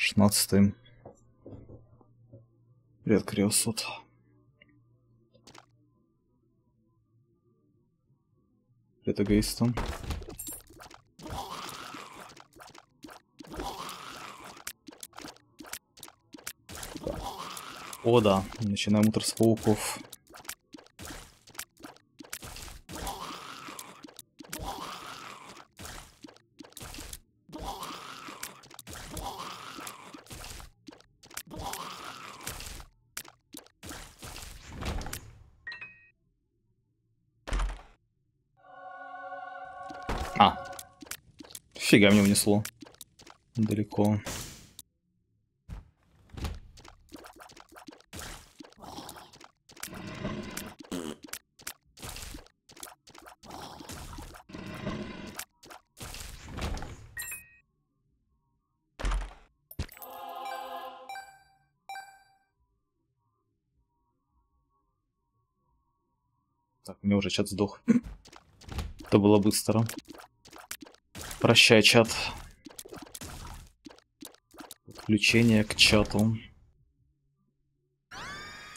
16 Привет, Криосот. Привет, эгоистом. О, да, начинаем утро с пауков. Фига мне унесло. Далеко. Так, у меня уже чат сдох. Это было быстро. Прощай, чат. Подключение к чату.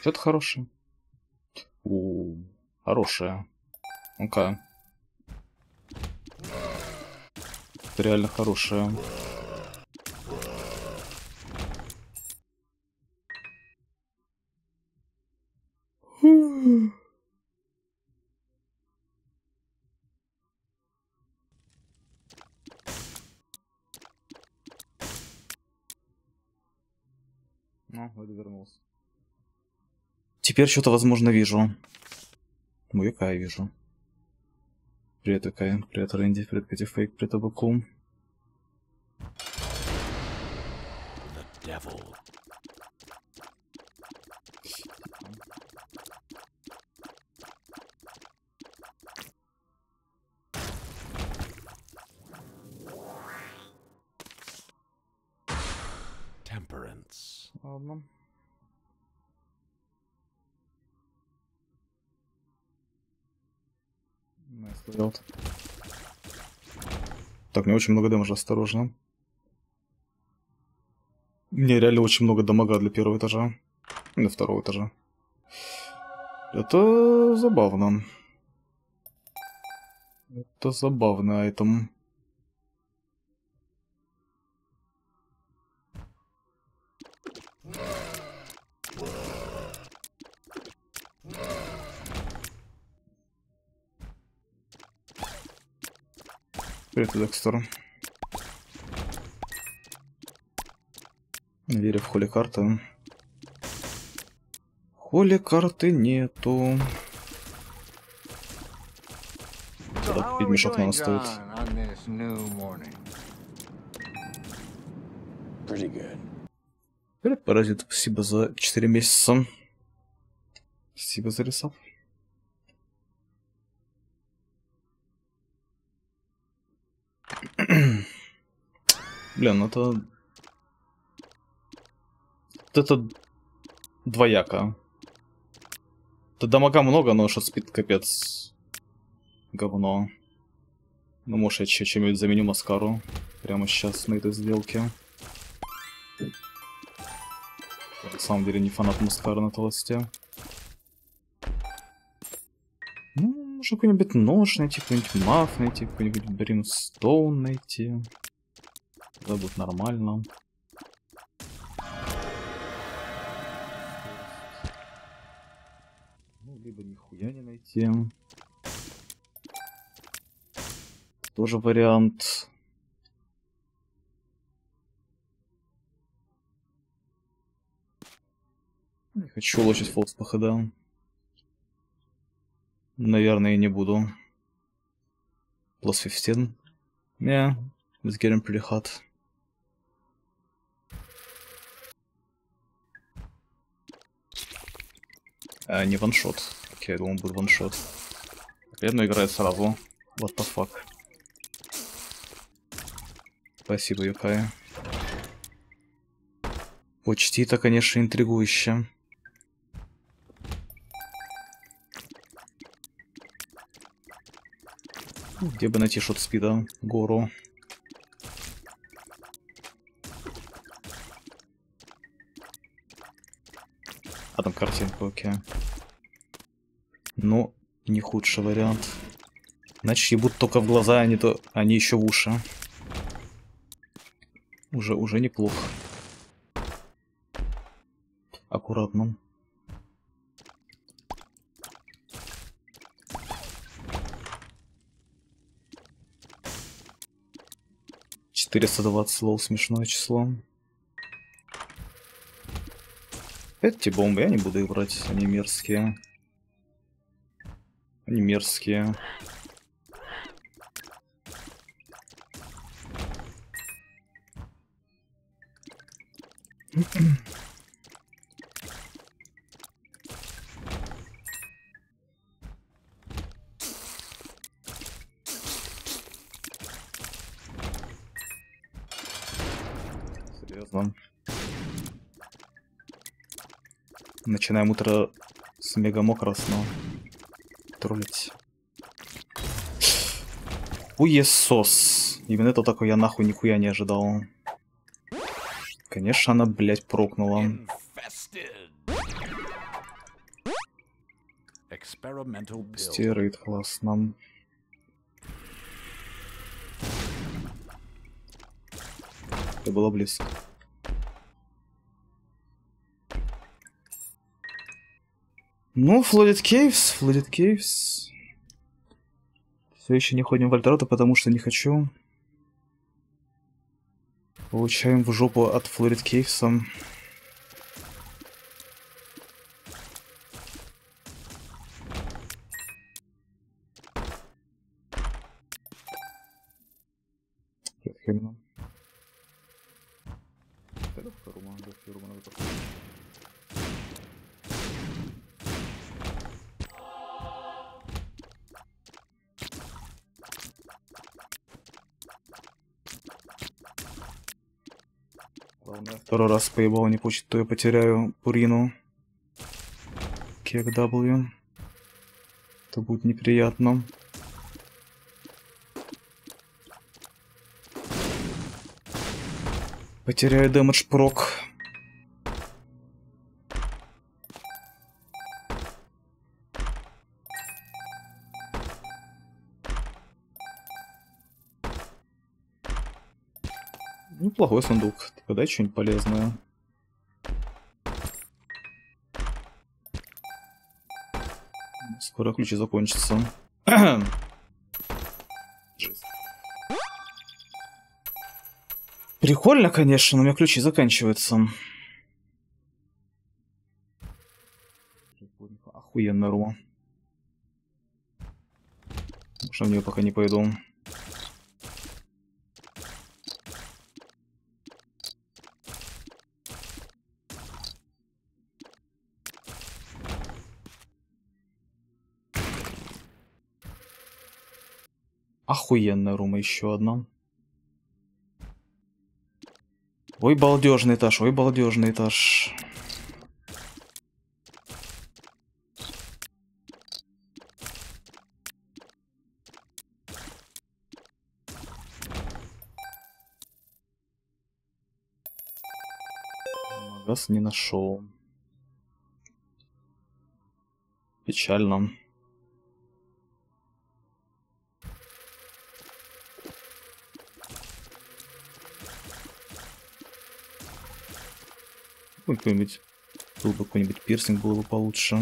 Чат хороший. У, хорошая. Ну-ка. Это реально хорошая. Ну, вроде вернулся. Теперь что-то, возможно, вижу. Ну, яка я вижу. Привет, Якая. Привет, Рэнди. Привет, Катя Фейк. Привет, Абаку. The devil. Layout. Так, мне очень много дэмэджа, осторожно. Мне реально очень много дамага для первого этажа. Для второго этажа. Это забавно. Это забавно айтем. Привет, Декстер. Верю в холи карты. Холи карты нету. We мешок, doing, стоит. Привет, паразит. Спасибо за 4 месяца. Спасибо за рисап. Блин, ну это... Это двояко. Это дамага много, но что спит капец. Говно. Ну, может, я че- чем-нибудь заменю маскару. Прямо сейчас на этой сделке. На самом деле не фанат маскары на толсте. Ну, можно какой-нибудь нож найти, какой-нибудь маф найти, какой-нибудь бримстоун найти. Да, будет нормально. Ну, либо нихуя не найти. Тоже вариант. Не хочу лочить фолкс по ходам. Наверное, не буду. Plus 15. Yeah, it's getting pretty hot. А, не ваншот. Я думал, будет ваншот. Одно играет сразу. What the fuck. Спасибо, Юкай. Почти это, конечно, интригующе. Где бы найти шот спида? Гору. А, там картинка, окей. Ну, не худший вариант. Значит, ебут только в глаза, а не то... Они еще в уши. Уже, уже неплохо. Аккуратно. Четыреста двадцать лол, смешное число. Эти бомбы я не буду их брать, они мерзкие. Они мерзкие. Серьезно. Начинаем утро с мега мокросного. Троллить. Хуесос. Именно это такой я нахуй нихуя не ожидал. Конечно, она, блядь, прокнула. Стероид классно. Это было близко. Ну, Flooded Caves, Flooded Caves. Все еще не ходим в Альтерота, потому что не хочу. Получаем в жопу от Flooded Caves. Второй раз поебал не получит, то я потеряю Пурину. Кек W. Это будет неприятно. Потеряю дэмэдж прок. Неплохой сундук. Только дай что-нибудь полезное. Скоро ключи закончатся. Прикольно, конечно, но у меня ключи заканчиваются. Охуенно рума. Что в нее пока не пойду. Охуенная рума еще одна. Ой, балдежный этаж, ой, балдежный этаж. Магаз не нашел. Печально. Какой-нибудь был бы какой-нибудь пирсинг, было бы получше.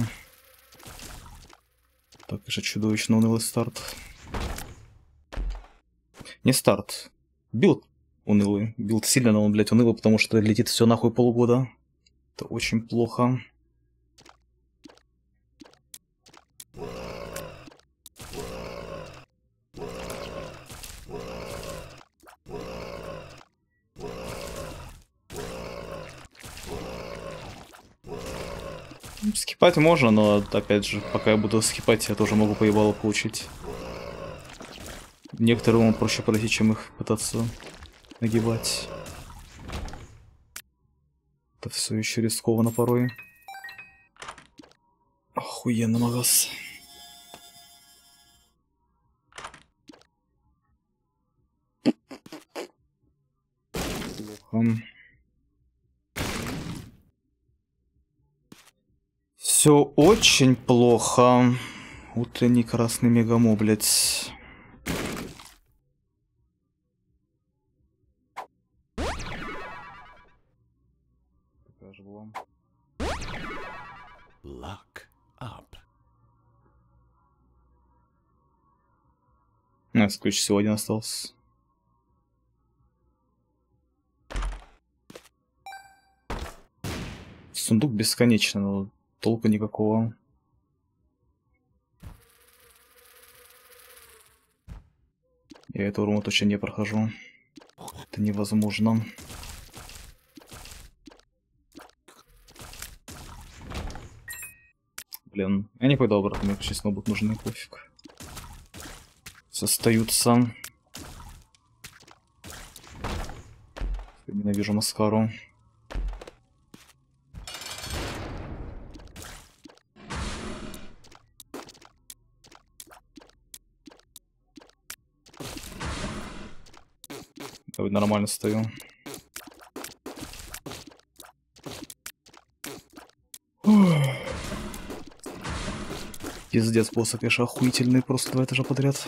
Так, это чудовищно унылый старт. Не старт. Билд унылый. Билд сильно, но он, блядь, унылый, потому что летит все нахуй полгода. Это очень плохо. Ну, Скипать можно, но опять же, пока я буду скипать, я тоже могу поебало получить. Некоторым проще подойти, чем их пытаться нагибать. Это все еще рискованно порой. Охуенно, магаз. Все очень плохо. Утренний красный мегамо, блядь. Покажу вам. Luck up. Ключ всего один остался. Сундук бесконечный, но толку никакого. Я эту руму точно не прохожу. Это невозможно. Блин, я не пойду обратно, мне сейчас будут нужны, пофиг. Остаются. Ненавижу маскару. Нормально стою. Пиздец, босса, конечно, охуительный, просто два этажа подряд.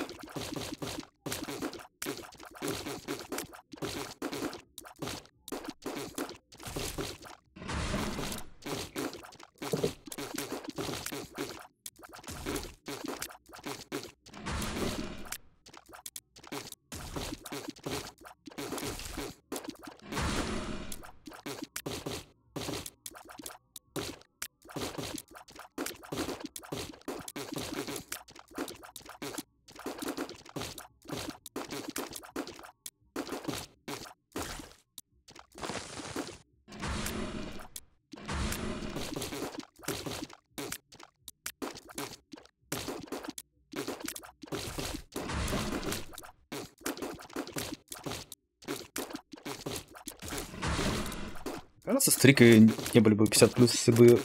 Кажется, стрики не были бы 50 плюс, если бы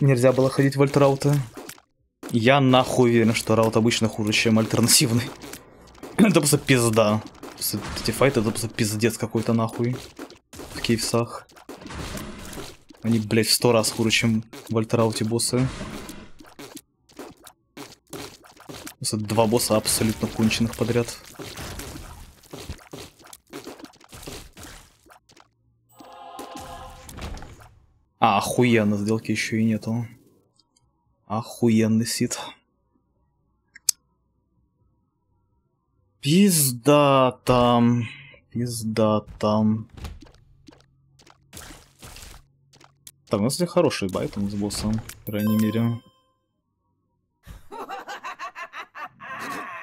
нельзя было ходить в альтрауты. Я нахуй уверен, что раут обычно хуже, чем альтернативный. это просто пизда. Просто эти файты это просто пиздец какой-то нахуй. В кейвсах. Они, блядь, в сто раз хуже, чем в альтрауте боссы. Просто два босса абсолютно конченых подряд. Охуенно, сделки еще и нету. Охуенный сит. Пизда там. Пизда там. Так, у нас кстати, хороший байт он с боссом, по крайней мере.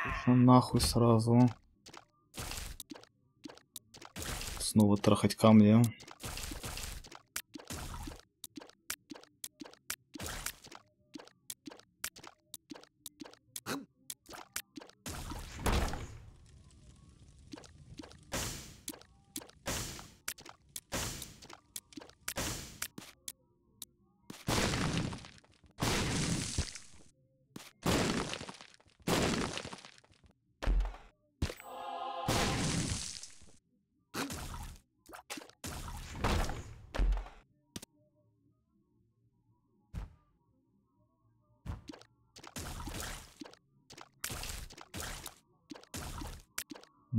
Пошел нахуй сразу. Снова трахать камни.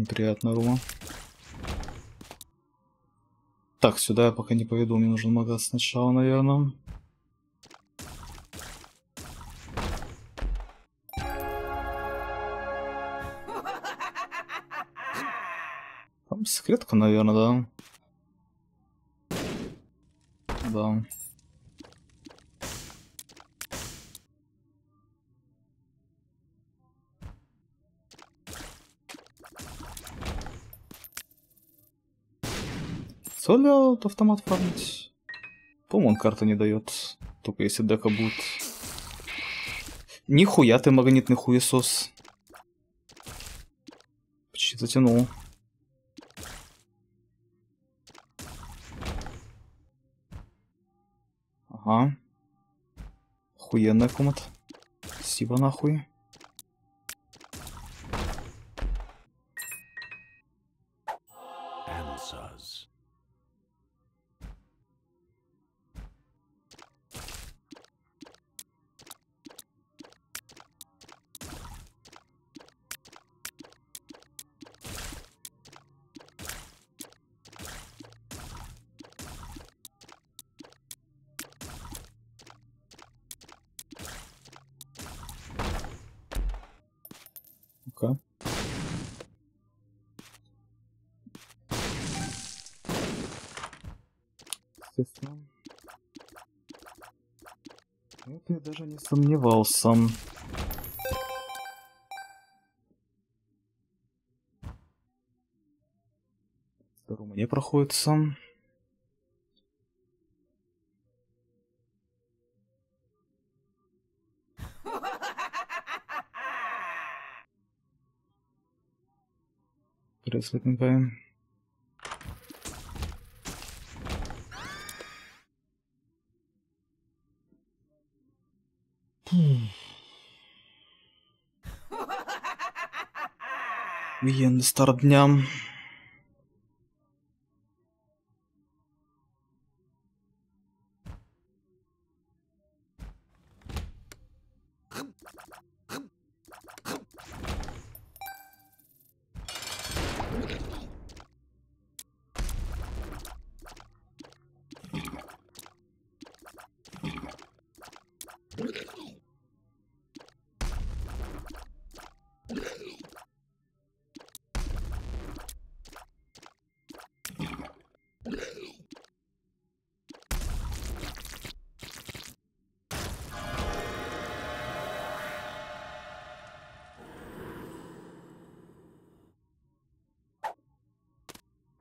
Неприятно, Рума. Так, сюда я пока не поведу, мне нужен магаз сначала, наверное. Там секретка, наверное, да? Да. Позволяют автомат фармить. По-моему, он карты не дает. Только если дека будет. Нихуя ты магнитный хуесос. Почти затянул. Ага. Охуенная комната. Спасибо нахуй. Я даже не сомневался. Второму не проходится. Пресветненькая. Военный старт дня.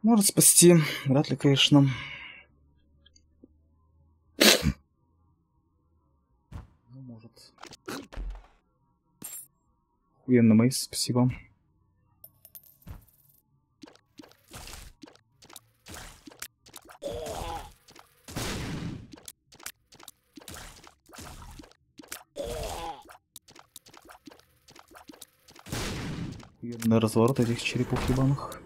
Может спасти. Вряд ли, конечно. Ну, может. Охуенно, Мейс, спасибо. Охуенный разворот этих черепов ебаных.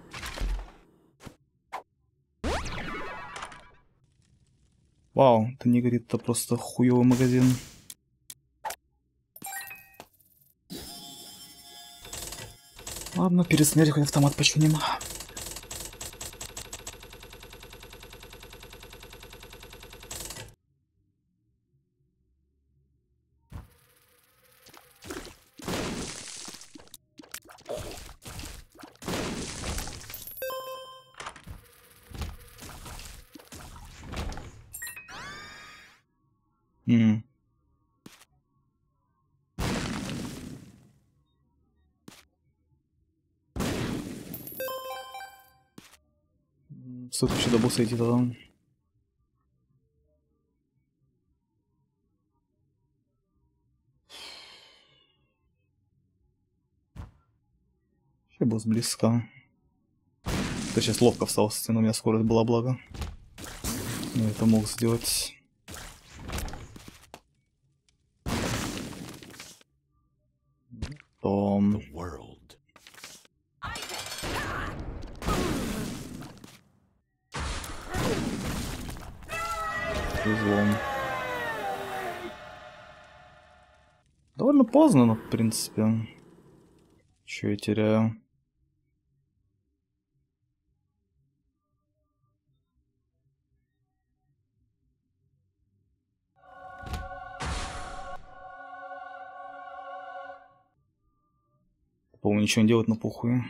Вау, это не говорит, это просто хуёвый магазин. Ладно, перед смертью хоть автомат починим. Босса идти тогда. Вообще босс близко. Ты сейчас ловко встал со стены, у меня скорость была благо. Я это мог сделать. Поздно, но в принципе. Че я теряю? По-моему, ничего не делать на похуй.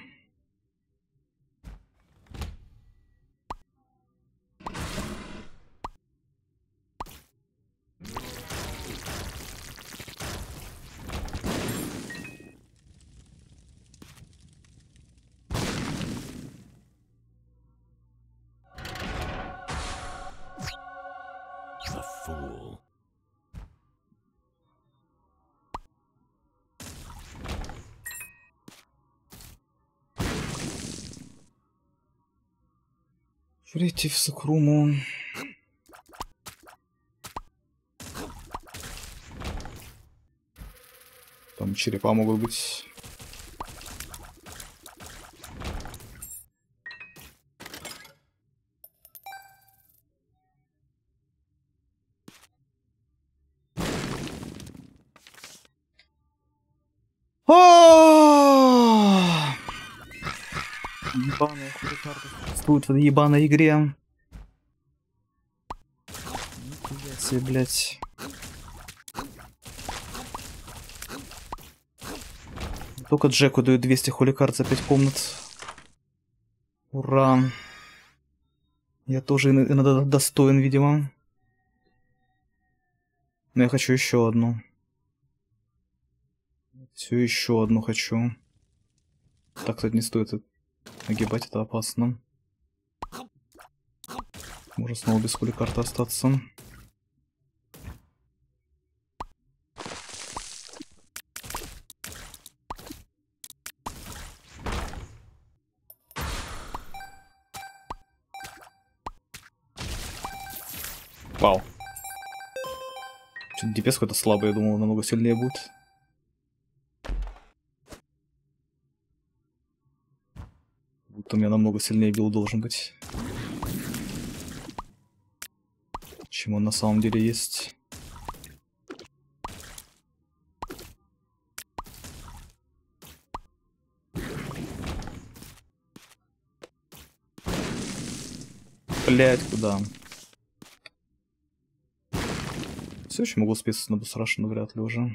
Прийти в Сакруму. Там черепа могут быть. Ебаная существует в ебаной игре. Нихуя себе. Только Джеку дают 200 хуликард за 5 комнат. Ура. Я тоже ин- иногда достоин, видимо. Но я хочу еще одну. Все еще одну хочу. Так, кстати, не стоит нагибать, это опасно. Может снова без хули карты остаться. Вау. Что-то DPS какой-то слабый, я думал, намного сильнее будет. У меня намного сильнее билд должен быть. Чем он на самом деле есть. Блять, куда? Все еще могу списаться на бусраш, но вряд ли уже.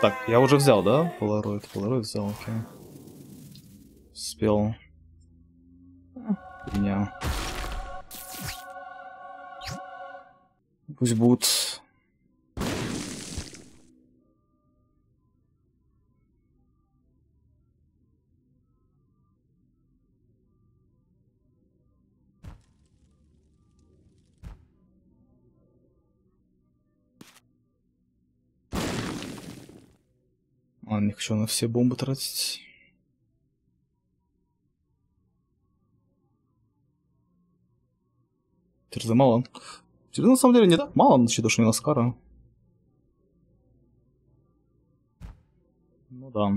Так, я уже взял, да? Полароид, полароид взял, окей. Успел. Меня. Пусть будут. Не хочу на все бомбы тратить. Терзы мало. Терзы на самом деле не так мало, учитывая, что у меня Скара. Ну да.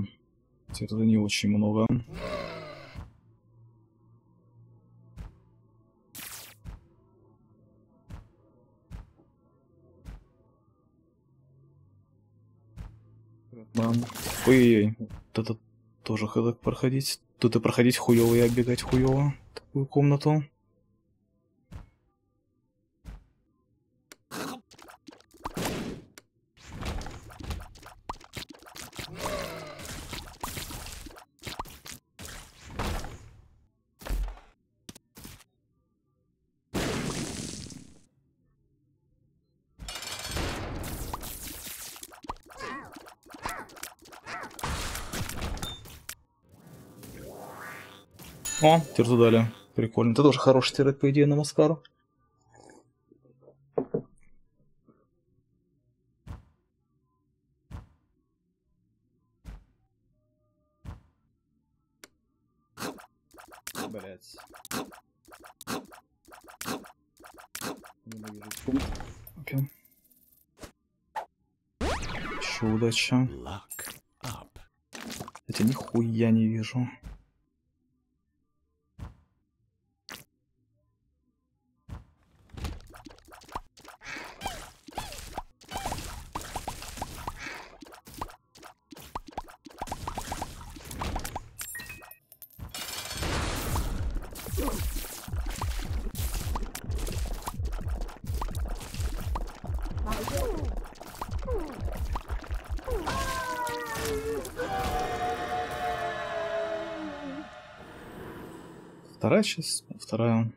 Терзы не очень много. Бан. Ой-ой-ой. Это тоже ходок проходить. Тут и проходить хуёво, и оббегать хуёво. Такую комнату. О, терзу дали. Прикольно. Это тоже хороший тирет, по идее, на Маскару. Блять. Ненавижу. Окей. Еще удача. Хотя нихуя не вижу. Вторая часть, вторая.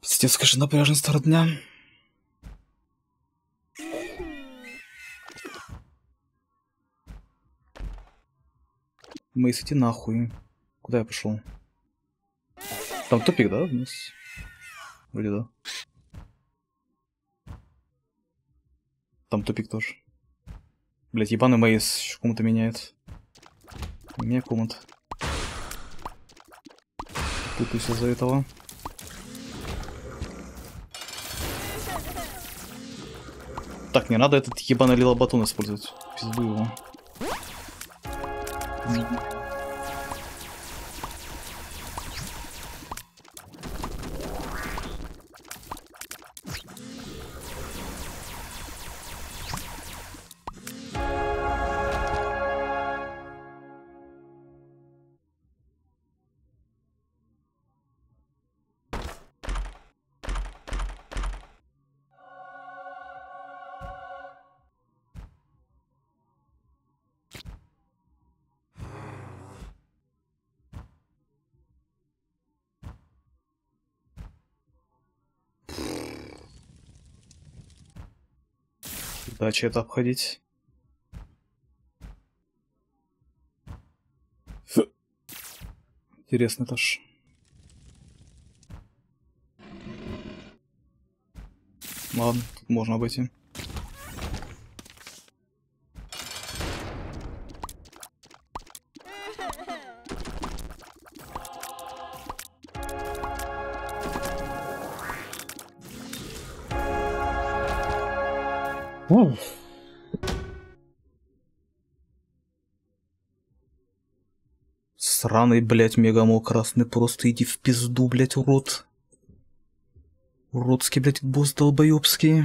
Пиздец, скажи, напряжен старт дня. Мейс, иди нахуй. Куда я пошел? Там тупик, да, вниз? Вроде да. Там тупик тоже. Блять, ебаный Мейс комнату меняет. Не комнат. Путаюсь из-за этого. Так, не надо этот ебаный лилобатон использовать. Пизду его. Дача это обходить. Интересный этаж. Ладно, тут можно обойти. Сраный, блядь, мегамол красный, просто иди в пизду, блядь, урод. Уродский, блядь, босс долбоёбский.